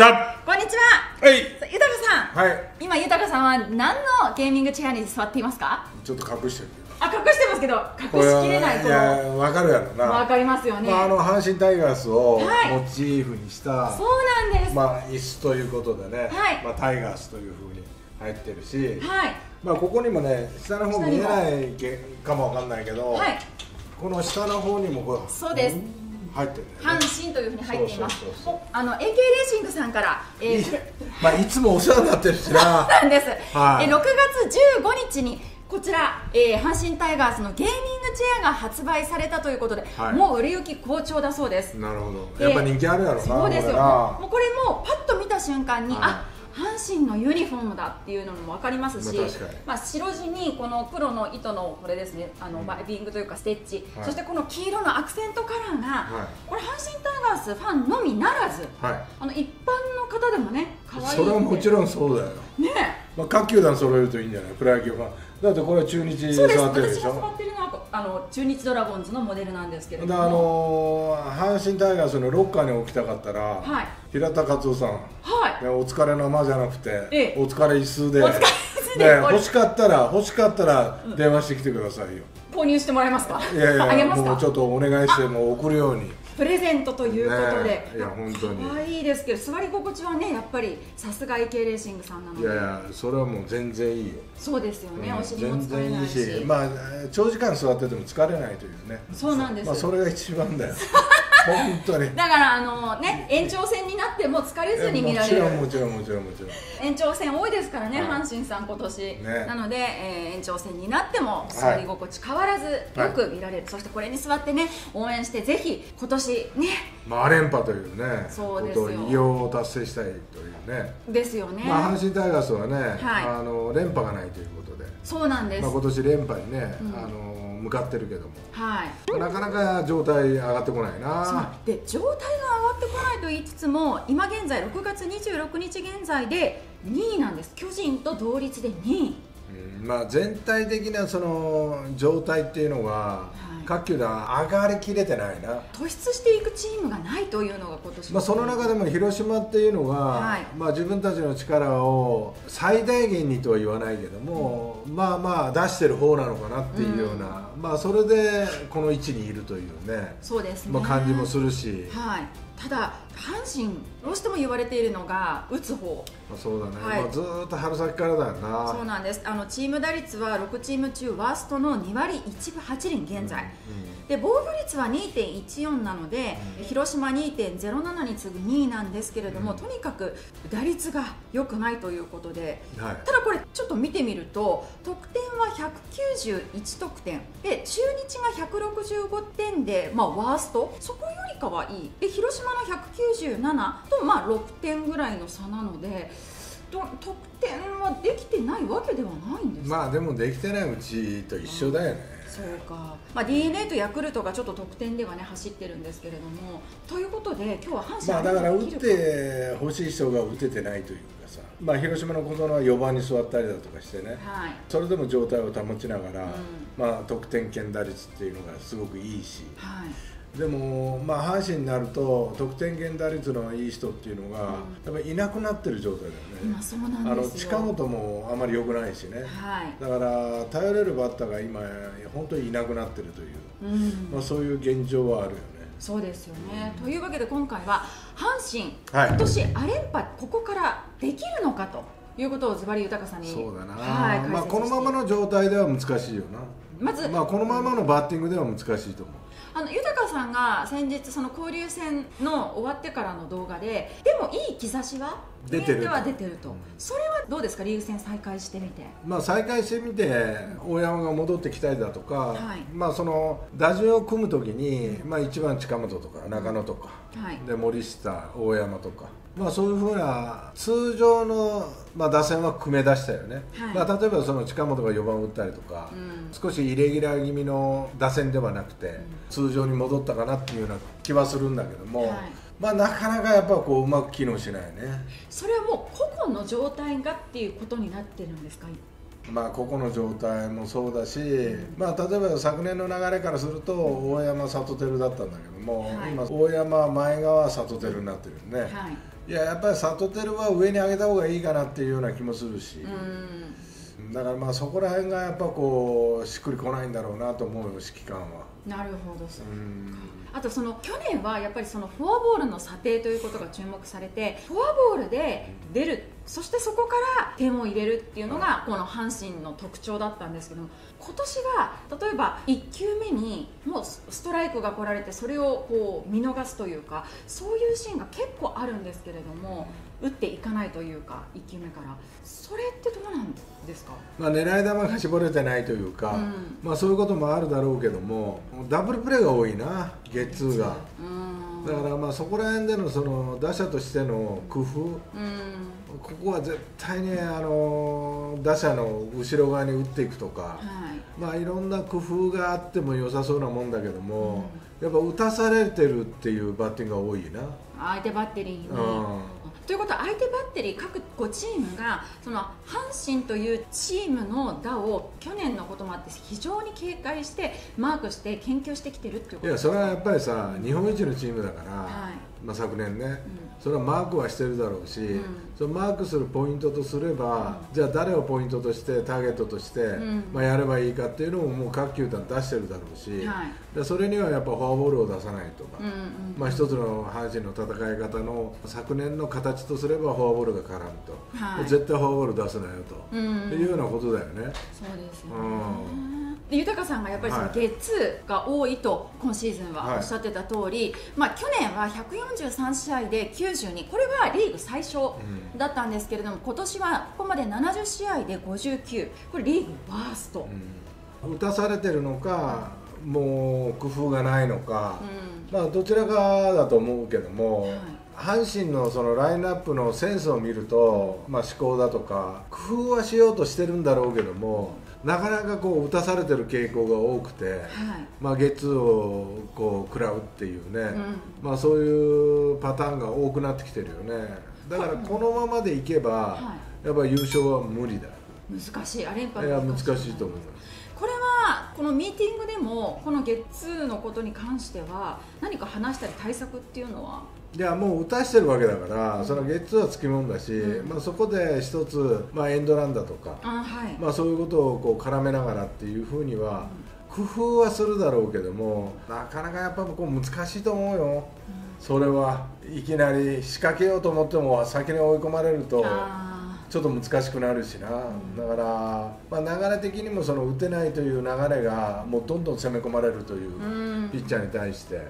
じゃこんにちは。はい。豊さん。はい。今豊さんは何のゲーミングチェアに座っていますか？ちょっと隠してるあ隠してますけど隠しきれないこいやのわかるやろな。わかりますよね、まあ、あの阪神タイガースをモはい。チーフにした、そうなんです、まあ椅子ということでね、はい。まあ、タイガースというふうに入ってるし、はい。まあ、ここにもね下の方見えないけかもわかんないけど、はい。この下の方にもこうそうです入ってるんだ阪神というふうに入っています。あの AK レーシングさんから、えーまあいつもお世話になってるしな。なんです、はい。えー6月15日にこちら、えー阪神タイガースのゲーミングチェアが発売されたということで、はい。もう売れ行き好調だそうです。なるほど。でやっぱ人気あるやろなそうですよ。これなもうこれもパッと見た瞬間に、はい。あ阪神のユニフォームだっていうのも分かりますし、まあ白地にこの黒の糸のこれですねあのうん。バイビングというかステッチ、はい。そしてこの黄色のアクセントカラーが、はい。これ阪神タイガースファンのみならずはい。あの一般の方でもね可愛いそれはもちろんそうだよ、ねまあ、各球団揃えるといいんじゃない？プロ野球ファン。だってこれは中日そうです。座ってるでしょ？あの中日ドラゴンズのモデルなんですけれども。のー阪神タイガースのロッカーに置きたかったら、はい。平田勝夫さん。はい。ねお疲れの間じゃなくて、ええ。お疲れ椅子で。お疲れ椅子で。欲しかったら欲しかったら電話してきてくださいよ、購入してもらえますか？いやいや あげますか？もうちょっとお願いしてもう送るようにプレゼントということで、ねえいや本当に。可愛いですけど座り心地はねやっぱりさすが AK レーシングさんなので。いやいやそれはもう全然いいよ、そうですよね、うんお尻も全疲れないし。まあ長時間座ってても疲れないというね。そうなんですまあ、それが一番だよ 本当に。だからあのね延長戦になっても疲れずに見られる。もちろんもちろんもちろんもちろん。延長戦多いですからね、はい。阪神さん今年、ね。なので、えー延長戦になっても座り心地変わらずよく見られる、そしてこれに座ってね応援してぜひ今年ね。まあ連覇というねそうですよ。ことを偉業を達成したいというね。ですよね、まあ、阪神タイガースはね、はい。あの連覇がないということで、そうなんです、まあ、今年連覇にね、うん。あの向かってるけども。はい。なかなか状態上がってこないな。で状態が上がってこないと言いつつも今現在6月26日現在で2位なんです。巨人と同率で2位。うん。まあ、全体的なその状態っていうのが、い。各球団上がりきれてないな、突出していくチームがないというのが今年まあ、その中でも広島っていうのが、はい。まあ、自分たちの力を最大限にとは言わないけども、まあまあ出してる方なのかなっていうような、まあ、それでこの位置にいるというね、そうですね、まあ、感じもするし、はい。ただ阪神どうしても言われているのが打つ方。まあ、そうだね、はい。まあ、ずーっと春先からだよな。そうなんです。あのチーム打率は6チーム中ワーストの2割1分8厘現在、で防御率は2.14なので、広島2.07に次ぐ2位なんですけれども、うん。とにかく打率が良くないということで。うんはい。ただこれちょっと見てみると得点は191得点。でで中日が165点で、まあ、ワースト？そこよりかはいい。で広島の197と、まあ、6点ぐらいの差なのでと得点はできてないわけではないんですか？まあでもできてないうちと一緒だよね、そうか、まあ、d n a とヤクルトがちょっと得点ではね走ってるんですけれども。ということで今日は阪神まあだから打って欲しい人が打ててないというかさ、まあ、広島の小園は4番に座ったりだとかしてね。はい。それでも状態を保ちながら、うん。まあ、得点圏打率っていうのがすごくいいし。はいでも、まあ、阪神になると得点圏打率のいい人っていうのが、やっぱりいなくなってる状態だよね。今そうなんあの近本もあまり良くないしね、はい。だから頼れるバッターが今本当にいなくなってるという、うん。まあ、そういう現状はあるよね。そうですよね。というわけで今回は阪神、はい。今年ア連覇ここからできるのかということをズバリ豊さんにそうだな、はい、まあ、このままの状態では難しいよな。まず、まあ、このままのバッティングでは難しいと思うあの豊さんが先日その交流戦の終わってからの動画ででもいい兆しは？出てるは出てると、うんそれはどうですか？リーグ戦再開してみて。まあ、再開してみて大山が戻ってきたりだとか、はい。まあ、その打順を組む時に、まあ、1番近本とか中野とか、はい。で森下大山とか、まあ、そういうふうな通常の、まあ、打線は組め出したよね、はい。まあ、例えばその近本が4番を打ったりとか、うん。少しイレギュラー気味の打線ではなくて、通常に戻ったかなっていうような気はするんだけども、はい。まあ、なかなかやっぱこううまく機能しないね。それはもう個々の状態がっていうことになってるんですか？まあ、個々の状態もそうだし、まあ、例えば昨年の流れからすると大山里輝だったんだけども、はい。今大山前川里輝になってるよね、はいいややっぱりサトテルは上に上げた方がいいかなっていうような気もするし、うん。だからまあそこら辺がやっぱこうしっくりこないんだろうなと思うよ指揮官は。なるほどそううん。あとその去年はやっぱりそのフォアボールの査定ということが注目されてフォアボールで出るそしてそこから点を入れるっていうのがこの阪神の特徴だったんですけども今年は例えば1球目にもうストライクが来られてそれをこう見逃すというかそういうシーンが結構あるんですけれども打っていかないというか1球目から。それってどうなんですか？まあ、狙い球が絞れてないというか、うん。まあ、そういうこともあるだろうけどもダブルプレーが多いなゲッツーが。うん。だからまあそこら辺でのその打者としての工夫うん。ここは絶対にあの打者の後ろ側に打っていくとか、はい。まあ、いろんな工夫があっても良さそうなもんだけども、やっぱ打たされてるっていうバッティングが多いな。相手バッテリーに。うん。ということは相手バッテリー各5チームがその阪神というチームの打を去年のこともあって非常に警戒してマークして研究してきてるっていうこといやそれはやっぱりさ日本一のチームだから、はい。まあ、昨年ね、んそれはマークはしてるだろうし、ん。そのマークするポイントとすれば、じゃあ誰をポイントとしてターゲットとして、ん。まあ、やればいいかっていうのももう各球団出してるだろうし、はい。でそれにはやっぱフォアボールを出さないとか、うんうんまあ、一つの阪神の戦い方の昨年の形とすればフォアボールが絡むと、はい。絶対フォアボール出すなよと、うん。うんいうようなことだよね。そうですようね。で豊さんがやっぱりそのはい。ゲッツーが多いと今シーズンははい。おっしゃってた通り、まあ去年は143試合で92これはリーグ最小だったんですけれども、今年はここまで70試合で59これリーグワースト。打たされてるのかもう工夫がないのか、うん。まあどちらかだと思うけども、はい。阪神のそのラインナップのセンスを見ると、まあ、思考だとか工夫はしようとしてるんだろうけどもなかなかこう打たされてる傾向が多くて、はい。まあ、ゲッツーをこう食らうっていうね、ん。まあ、そういうパターンが多くなってきてるよね。だからこのままでいけば、はやっぱ優勝は無理だ。よ難しい。あ連覇い。や難がしいと思います。これはこのミーティングでもこのゲッツーのことに関しては何か話したり対策っていうのは？いやもう打たしてるわけだから、そのゲッツーはつきもんだし、うん。まあ、そこで一つ、まあ、エンドランだとか、あはい、まあ、そういうことをこう絡めながらっていうふうには工夫はするだろうけどもなかなかやっぱこう難しいと思うよ、それはいきなり仕掛けようと思っても先に追い込まれるとあちょっと難しくなるしな、だから、まあ、流れ的にもその打てないという流れがもうどんどん攻め込まれるというピッチャーに対して。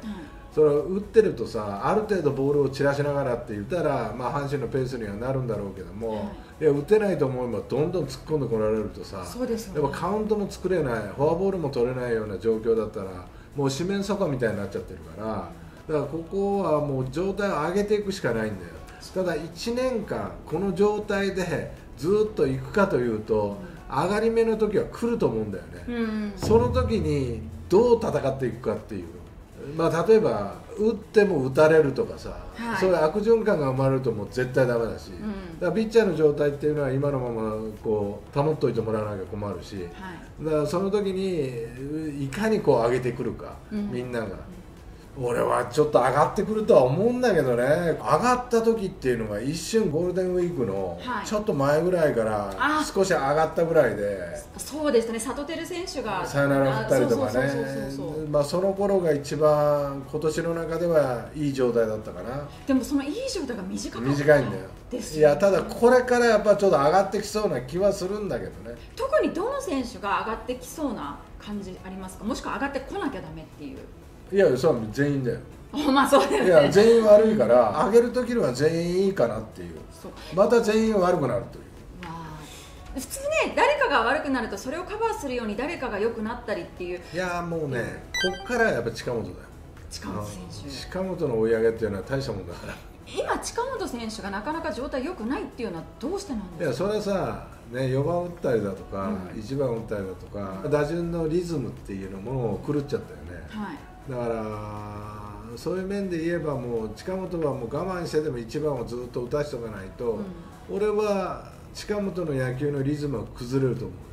はいそれを打ってるとさある程度ボールを散らしながらって言ったら、まあ、阪神のペースにはなるんだろうけども、、はい。や打てないと思えばどんどん突っ込んでこられるとさそうですよね。やっぱカウントも作れないフォアボールも取れないような状況だったらもう四面楚歌みたいになっちゃってるからだからここはもう状態を上げていくしかないんだよ。ただ1年間この状態でずっと行くかというと上がり目の時は来ると思うんだよね、うん。その時にどう戦っていくかっていう、まあ、例えば打っても打たれるとかさ、はい。そういう悪循環が生まれるともう絶対ダメだし、ん。だからピッチャーの状態っていうのは今のままこう保っといてもらわなきゃ困るしはい。だからその時にいかにこう上げてくるか、うん。みんなが。俺はちょっと上がってくるとは思うんだけどね。上がった時っていうのが一瞬ゴールデンウィークのはい。ちょっと前ぐらいからあ。少し上がったぐらいで。そうでしたね、サトテル選手が。サヨナラ振ったりとかね。まあその頃が一番今年の中ではいい状態だったかな。でもそのいい状態が短かった。短いんだよ。ですよいやただこれからやっぱちょっと上がってきそうな気はするんだけどね。特にどの選手が上がってきそうな感じありますか？もしくは上がってこなきゃダメっていういやそれは全員だよ。あまあそうだよいねや全員悪いから上げる時には全員いいかなっていう。そう。また全員悪くなるという。わあ普通ね誰かが悪くなるとそれをカバーするように誰かが良くなったりっていう。いやもうねこっからやっぱ近本だよ。近本選手。近本の追い上げっていうのは大したもんだから。今近本選手がなかなか状態良くないっていうのはどうしてなんいやですか？それはさ、ね、4番打ったりだとか、うん。1番打ったりだとか打順のリズムっていうのも狂っちゃったよね。はいだからそういう面で言えばもう近本はもう我慢してでも1番をずっと打たしておかないと、俺は近本の野球のリズムは崩れると思う。よ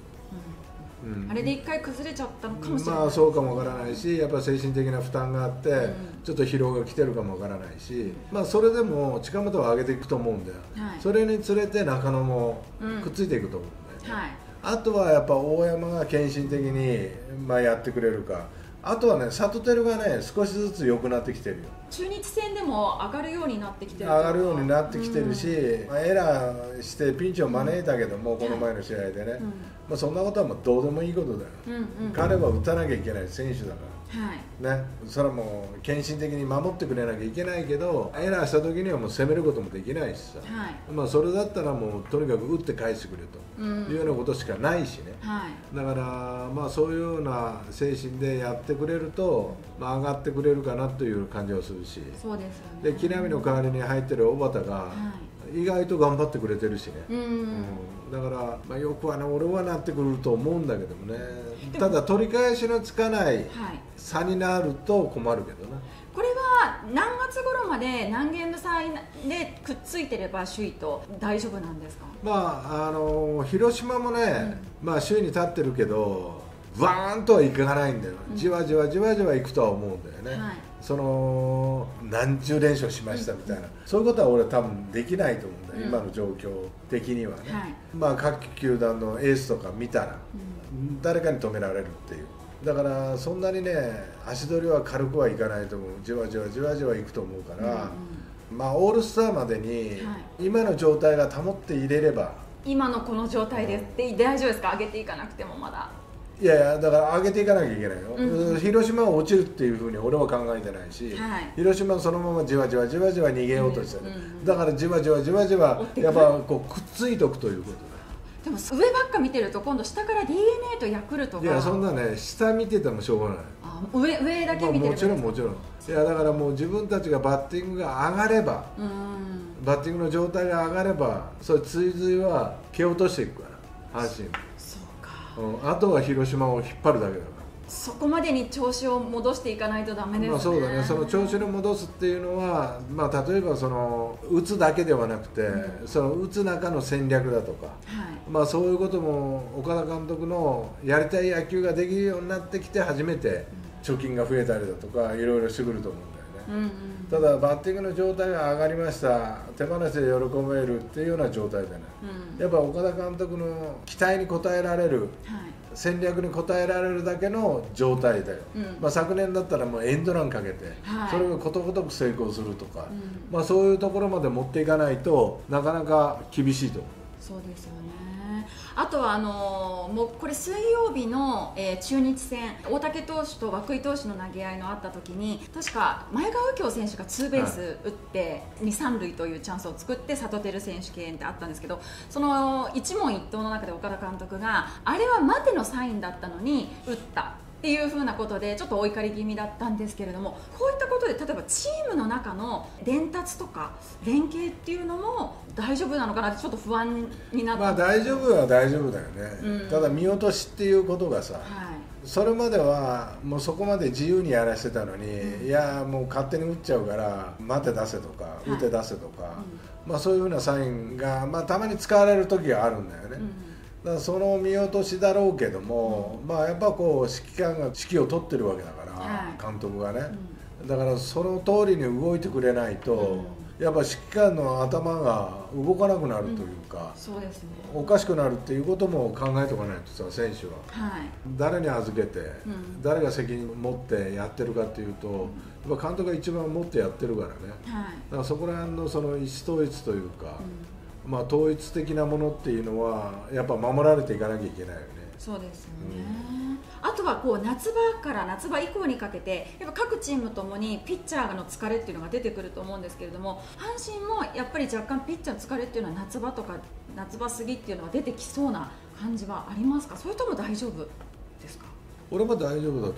うん。あれで一回崩れちゃったのかもしれない、まあそうかもわからないしやっぱ精神的な負担があって、うん。ちょっと疲労が来てるかもわからないし、まあそれでも近本は上げていくと思うんだよ、はい。それにつれて中野もうん。くっついていくと思うんだよね、はい。あとはやっぱ大山が献身的に、まあ、やってくれるかあとはねサトテルがね少しずつ良くなってきてるよ。中日戦でも上がるようになってきてる上がるようになってきてるし、うん。まあエラーしてピンチを招いたけども、この前の試合でね、うん。まあ、そんなことはもうどうでもいいことだよ、うんうん。彼は打たなきゃいけない選手だから。はい。ね、それはもう献身的に守ってくれなきゃいけないけどエラーした時にはもう攻めることもできないしさ、はい。まあ、それだったらもうとにかく打って返してくれとうん。いうようなことしかないしね、はい。だから、まあ、そういうような精神でやってくれると、まあ、上がってくれるかなという感じはするし。そうですよね。で木浪の代わりに入ってる小畑がは意外と頑張ってくれてるしね、うんだから、まあ、よくはね俺はなってくると思うんだけどもね。ただ取り返しのつかないはい。差になると困るけどな。これは何月頃まで何ゲーム差でくっついてれば首位と大丈夫なんですか？まああの広島もね、まあ首位に立ってるけどバーンとはいかないんだよ、うん。じわじわじわじわいくとは思うんだよね、はい。その何十連勝しましたみたいな、そういうことは俺多分できないと思うんだよ、うん。今の状況的にはね、はい。まあ各球団のエースとか見たら誰かに止められるっていう。だからそんなにね足取りは軽くはいかないと思う。じわじわじわじわいくと思うから、うんうん。まあオールスターまでには今の状態が保っていれれば。今のこの状態でで大丈夫ですか？上げていかなくてもまだいやいやだから上げていかなきゃいけないよ、うん。広島は落ちるっていうふうに俺は考えてないし、はい。広島はそのままじわじわじわじわ逃げようとしてる、うんうんだからじわじわじわじわやっぱこうくっついとくということで。も上ばっか見てると今度下から d n a とヤクルトが。だいやそんなね下見ててもしょうがない。あ上上だけまあ、見てればもちろんもちろん。いやだからもう自分たちがバッティングが上がればうん。バッティングの状態が上がればそれ追随は蹴落としていくから阪神、そうん、あとは広島を引っ張るだけだから。そこまでに調子を戻していかないとダメですね、まあ、そうだね。その調子に戻すっていうのは、まあ、例えばその打つだけではなくて、うその打つ中の戦略だとか、はい。まあ、そういうことも岡田監督のやりたい野球ができるようになってきて初めて貯金が増えたりだとかいろいろしてくると思うんだよね。うんうん。ただバッティングの状態が上がりました。手放しで喜べるっていうような状態でねうん。やっぱ岡田監督の期待に応えられるはい。戦略に応えられるだけの状態だよ、うん。まあ、昨年だったらもうエンドランかけて、はい。それがことごとく成功するとか、うん。まあ、そういうところまで持っていかないとなかなか厳しいと思うそうですよね。あとはあのーもうこれ水曜日の、えー中日戦大竹投手と涌井投手の投げ合いのあった時に確か前川右京選手がツーベース打って二三塁というチャンスを作って里照選手権ってあったんですけどその一問一答の中で岡田監督があれは待てのサインだったのに打ったっていう風なことでちょっとお怒り気味だったんですけれどもこういったことで例えばチームの中の伝達とか連携っていうのも大丈夫なのかなってちょっと不安になった。まあ大丈夫は大丈夫だよね、うん。ただ見落としっていうことがさはい。それまではもうそこまで自由にやらせてたのに、いやもう勝手に打っちゃうから待て出せとか、い。打て出せとか、まあ、そういうふうなサインが、まあ、たまに使われる時があるんだよね、からその見落としだろうけども、まあやっぱこう指揮官が指揮を取ってるわけだから、はい。監督がね、だからその通りに動いてくれないと、うん。やっぱ指揮官の頭が動かなくなるというか、そうですね。おかしくなるっていうことも考えておかないとさ選手は。はい。誰に預けて、ん。誰が責任を持ってやってるかっていうと、やっぱ監督が一番持ってやってるからね。はい。だからそこら辺のその意思統一というか、まあ、統一的なものっていうのはやっぱ守られていかなきゃいけないよね。そうですよね、あとはこう夏場から夏場以降にかけてやっぱ各チームともにピッチャーの疲れっていうのが出てくると思うんですけれども阪神もやっぱり若干ピッチャーの疲れっていうのは夏場とか夏場過ぎっていうのは出てきそうな感じはありますか？それとも大丈夫ですか、俺は大丈夫だと思う。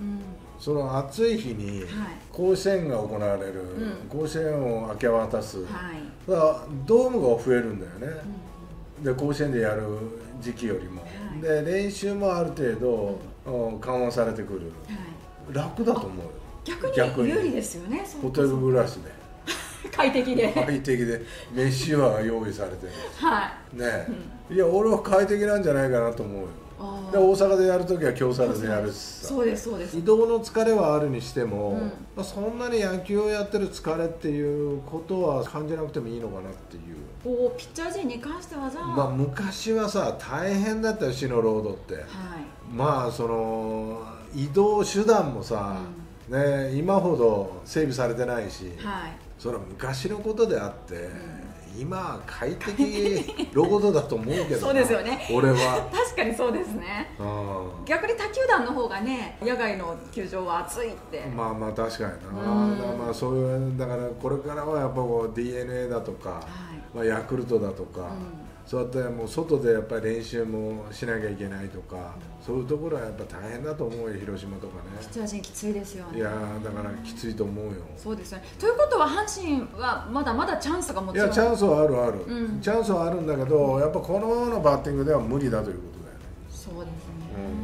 うんその暑い日にはい。甲子園が行われる、うん。甲子園を明け渡す、はい。だからドームが増えるんだよね、うで甲子園でやる時期よりも、はい。で練習もある程度、うん。緩和されてくる。んはい、楽だと思うよ。逆逆に。に有利ですよねホテル暮らしで。快適で、快適で。飯は用意されてるはい。ね、いや俺は快適なんじゃないかなと思うよで大阪でやるときは京セラでやるしさ。そうですそうです。移動の疲れはあるにしても、うん。まあ、そんなに野球をやってる疲れっていうことは感じなくてもいいのかなっていう。おーピッチャー陣に関してはじゃあ、まあ、昔はさ大変だったよ死のロードって。はい。まあその移動手段もさ、ね、今ほど整備されてないし、はい。それは昔のことであって、今は快適ロボットだと思うけどなそうですよね。俺は、確かにそうですね。う逆に他球団の方がね野外の球場は暑いって、ん、まあまあ確かにな、うん。だからまあそういうだからこれからはやっぱこう DNA だとか、はい。まあ、ヤクルトだとか、うんそうやってもう外でやっぱり練習もしなきゃいけないとか、そういうところはやっぱ大変だと思うよ広島とかピッチャー陣きついですよね。ねいやーだからきついと思うよ。そうですよね。ということは阪神はまだまだチャンスがもちろん。いやチャンスはあるある、うん。チャンスはあるんだけどやっぱこのままのバッティングでは無理だということだよね。そうですね、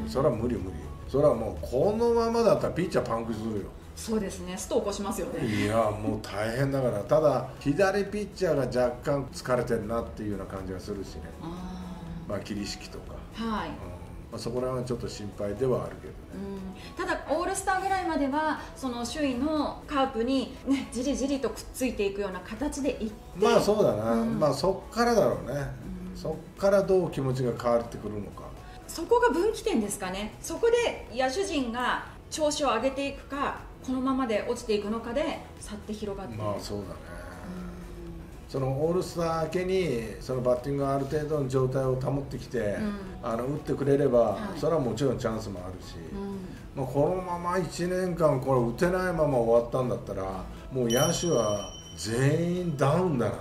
うん、それは無理無理それはもうこのままだったらピッチャーパンクするよそうですね。スト起こしますよね。いやもう大変だから。ただ左ピッチャーが若干疲れてるなっていうような感じがするしね。あまあ桐敷とか、ーはい。うん。まあ、そこら辺はちょっと心配ではあるけどね。うん。ただオールスターぐらいまではその首位のカープに、ね、じりじりとくっついていくような形でいって。まあそうだな、うん。まあそっからだろうね、うん。そっからどう気持ちが変わってくるのか。そこが分岐点ですかね。そこで野手陣が調子を上げていくかこのままで落ちていくのかで去って広がってまあそうだね、そのオールスター明けにそのバッティングがある程度の状態を保ってきて、うん。あの打ってくれれば、はい。それはもちろんチャンスもあるし、うん。まあ、このまま1年間これ打てないまま終わったんだったらもう野手は全員ダウンだな。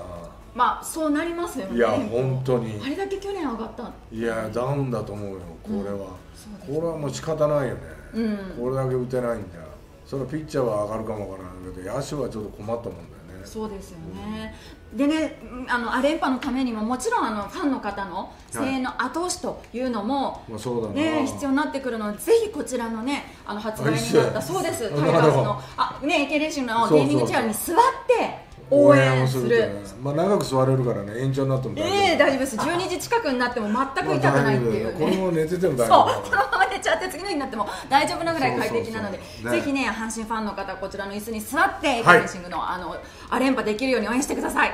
まあそうなりますよね。いや本当に。あれだけ去年上がったいやダウンだと思うよこれは、そうですこれはもう仕方ないよね、うん。これだけ打てないんじゃそのピッチャーは上がるかもわからないけど野手はちょっと困ったもんだよね。そうですよね、でねあのアレンパのためにももちろんあのファンの方の声援の後押しというのも、まあそうだな、ね、必要になってくるのでぜひこちらのねあの発売になったあそうですあタイガースのあねシングのゲーミングチェアに座って応援する。ねまあ長く座れるからね延長になっても大丈夫。ええ大丈夫です。12時近くになっても全く痛くないっていう。このねまま寝ててもそう大丈夫。このまま寝ちゃって次の日になっても大丈夫なぐらい快適なのでそうそうそう。ね。ぜひね阪神ファンの方こちらの椅子に座ってはいレーシングのあのアレンパできるように応援してください